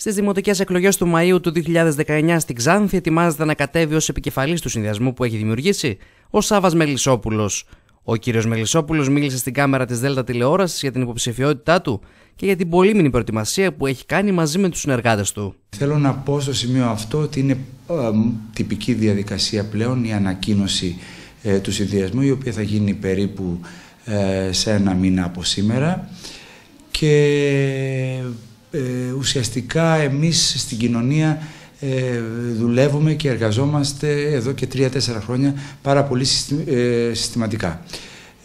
Στις δημοτικές εκλογές του Μαΐου του 2019 στην Ξάνθη ετοιμάζεται να κατέβει ως επικεφαλής του συνδυασμού που έχει δημιουργήσει ο Σάβας Μελισσόπουλος. Ο κύριος Μελισσόπουλος μίλησε στην κάμερα της Δέλτα Τηλεόρασης για την υποψηφιότητά του και για την πολύμηνη προετοιμασία που έχει κάνει μαζί με τους συνεργάτες του. Θέλω να πω στο σημείο αυτό ότι είναι ε, τυπική διαδικασία πλέον η ανακοίνωση ε, του συνδυασμού, η οποία θα γίνει περίπου ε, σε ένα μήνα από σήμερα. Και ε, ουσιαστικά εμείς στην κοινωνία ε, δουλεύουμε και εργαζόμαστε εδώ και τρία-τέσσερα χρόνια πάρα πολύ ε, συστηματικά.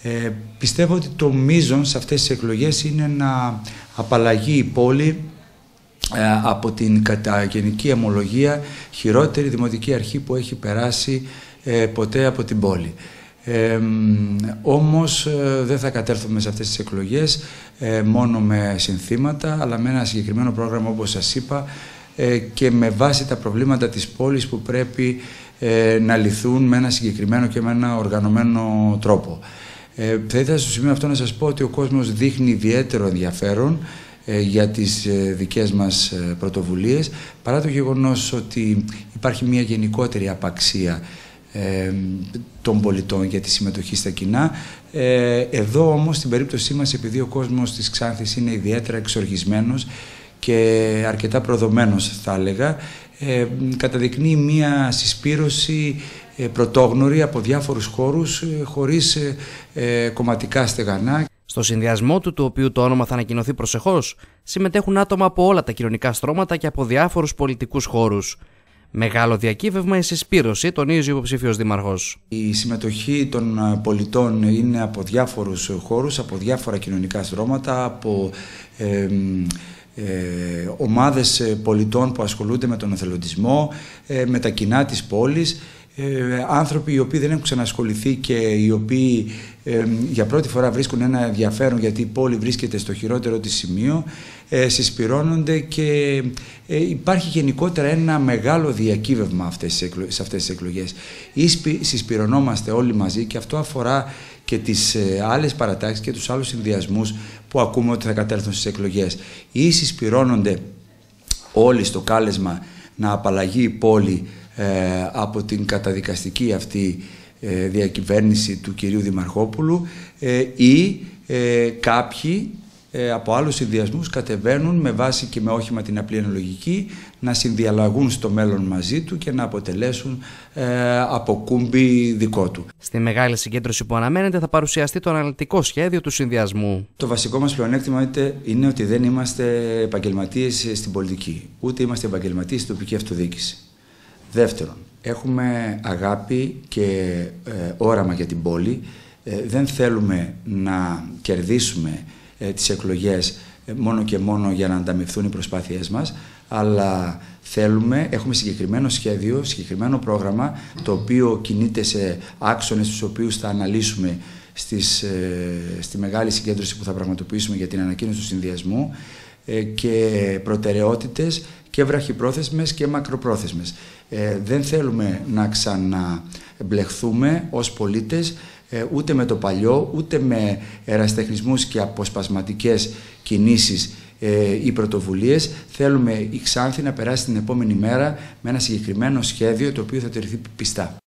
Ε, πιστεύω ότι το μείζον σε αυτές τις εκλογές είναι να απαλλαγεί η πόλη από την καταγενική αμολογία χειρότερη δημοτική αρχή που έχει περάσει ποτέ από την πόλη. Ε, όμως δεν θα κατέρθουμε σε αυτές τις εκλογές ε, μόνο με συνθήματα αλλά με ένα συγκεκριμένο πρόγραμμα όπως σας είπα ε, και με βάση τα προβλήματα της πόλης που πρέπει ε, να λυθούν με ένα συγκεκριμένο και με ένα οργανωμένο τρόπο. Ε, θα ήθελα στο σημείο αυτό να σας πω ότι ο κόσμος δείχνει ιδιαίτερο ενδιαφέρον για τις δικές μας πρωτοβουλίες παρά το γεγονός ότι υπάρχει μια γενικότερη απαξία των πολιτών για τη συμμετοχή στα κοινά. Ε, εδώ όμως στην περίπτωσή μας επειδή ο κόσμος της Ξάνθης είναι ιδιαίτερα εξοργισμένος και αρκετά προδομένος θα έλεγα ε, καταδεικνύει μία συσπήρωση ε, πρωτόγνωρη από διάφορους χώρους ε, χωρίς ε, κομματικά στεγανά. Στο συνδυασμό του, του οποίου το όνομα θα ανακοινωθεί προσεχώς, συμμετέχουν άτομα από όλα τα κοινωνικά στρώματα και από διάφορους πολιτικούς χώρους. Μεγάλο διακύβευμα η συσπήρωση, τονίζει ο υποψήφιος Δήμαρχος. Η συμμετοχή των πολιτών είναι από διάφορους χώρους, από διάφορα κοινωνικά στρώματα, από ε, ε, ομάδες πολιτών που ασχολούνται με τον εθελοντισμό, ε, με τα κοινά της πόλης, ε, άνθρωποι οι οποίοι δεν έχουν ξανασχοληθεί και οι οποίοι ε, για πρώτη φορά βρίσκουν ένα ενδιαφέρον γιατί η πόλη βρίσκεται στο χειρότερο της σημείο, ε, συσπηρώνονται και ε, υπάρχει γενικότερα ένα μεγάλο διακύβευμα αυτές, σε αυτές τις εκλογές. Ή συσπηρωνόμαστε όλοι μαζί και αυτό αφορά και τις ε, άλλες παρατάξεις και τους άλλους συνδυασμούς που ακούμε ότι θα κατέλθουν στις εκλογές. Ή συσπηρώνονται όλοι στο κάλεσμα να απαλλαγεί η πόλη ε, από την καταδικαστική αυτή ε, διακυβέρνηση του κυρίου Δημαρχόπουλου ε, ή κάποιοι από άλλους συνδυασμούς κατεβαίνουν με βάση και με όχημα την απλή αναλογική να συνδιαλλαγούν στο μέλλον μαζί του και να αποτελέσουν ε, αποκούμπι δικό του. Στη μεγάλη συγκέντρωση που αναμένεται θα παρουσιαστεί το αναλυτικό σχέδιο του συνδυασμού. Το βασικό μας πλεονέκτημα είναι ότι δεν είμαστε επαγγελματίες στην πολιτική, ούτε είμαστε επαγγελματίες στην τοπική αυτοδιοίκηση. Δεύτερον, έχουμε αγάπη και ε, όραμα για την πόλη. Ε, δεν θέλουμε να κερδίσουμε ε, τις εκλογές μόνο και μόνο για να ανταμυφθούν οι προσπάθειές μας, αλλά θέλουμε, έχουμε συγκεκριμένο σχέδιο, συγκεκριμένο πρόγραμμα, το οποίο κινείται σε άξονες τους οποίους θα αναλύσουμε στις, στη μεγάλη συγκέντρωση που θα πραγματοποιήσουμε για την ανακοίνωση του συνδυασμού και προτεραιότητες και βραχυπρόθεσμες και μακροπρόθεσμες. Ε, δεν θέλουμε να ξαναμπλεχθούμε ως πολίτες ε, ούτε με το παλιό, ούτε με εραστεχνισμούς και αποσπασματικές κινήσεις ε, ή πρωτοβουλίες. Θέλουμε η Ξάνθη να περάσει την επόμενη μέρα με ένα συγκεκριμένο σχέδιο το οποίο θα τηρηθεί πιστά.